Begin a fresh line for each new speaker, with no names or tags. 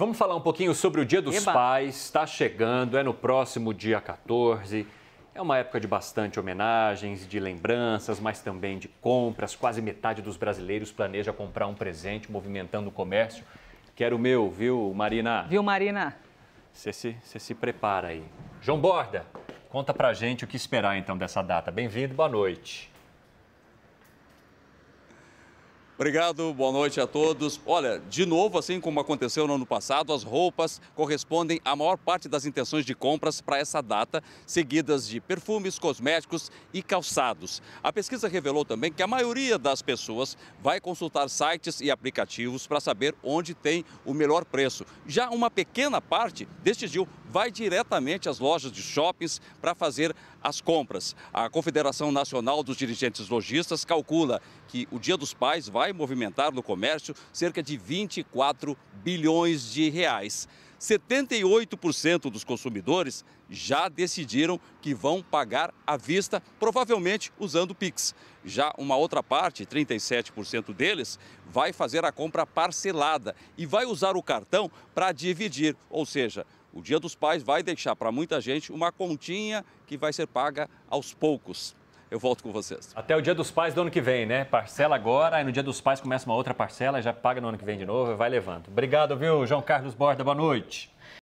vamos falar um pouquinho sobre o Dia dos
Eba.
Pais. Está chegando, é no próximo dia 14. É uma época de bastante homenagens, de lembranças, mas também de compras. Quase metade dos brasileiros planeja comprar um presente, movimentando o comércio. Quero o meu, viu, Marina?
Viu, Marina?
Você se, você se prepara aí. João Borda, conta pra gente o que esperar então dessa data. Bem-vindo, boa noite.
Obrigado, boa noite a todos. Olha, de novo, assim como aconteceu no ano passado, as roupas correspondem à maior parte das intenções de compras para essa data, seguidas de perfumes, cosméticos e calçados. A pesquisa revelou também que a maioria das pessoas vai consultar sites e aplicativos para saber onde tem o melhor preço. Já uma pequena parte decidiu vai diretamente às lojas de shoppings para fazer as compras. A Confederação Nacional dos Dirigentes Lojistas calcula que o Dia dos Pais vai movimentar no comércio cerca de 24 bilhões de reais. 78% dos consumidores já decidiram que vão pagar à vista, provavelmente usando o Pix. Já uma outra parte, 37% deles, vai fazer a compra parcelada e vai usar o cartão para dividir, ou seja, o Dia dos Pais vai deixar para muita gente uma continha que vai ser paga aos poucos. Eu volto com vocês.
Até o Dia dos Pais do ano que vem, né? Parcela agora, aí no Dia dos Pais começa uma outra parcela, já paga no ano que vem de novo, vai levando. Obrigado, viu, João Carlos Borda, boa noite.